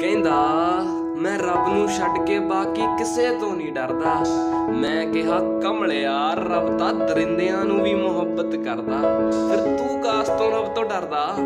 ਕਹਿੰਦਾ, ਮੈਂ ਰੱਬ ਨੂੰ ਛੱਡ ਕੇ ਬਾਕੀ ਕਿਸੇ ਤੋਂ ਨਹੀਂ ਡਰਦਾ। ਮੈਂ ਕਿਹਾ, ਕਮਲਿਆ, ਰੱਬ ਤਾਂ ਦਰਿੰਦਿਆਂ ਨੂੰ ਵੀ ਮੁਹੱਬਤ ਕਰਦਾ। ਫਿਰ ਤੂੰ ਕਾਸ ਤੋਂ ਰੱਬ ਤੋਂ ਡਰਦਾ?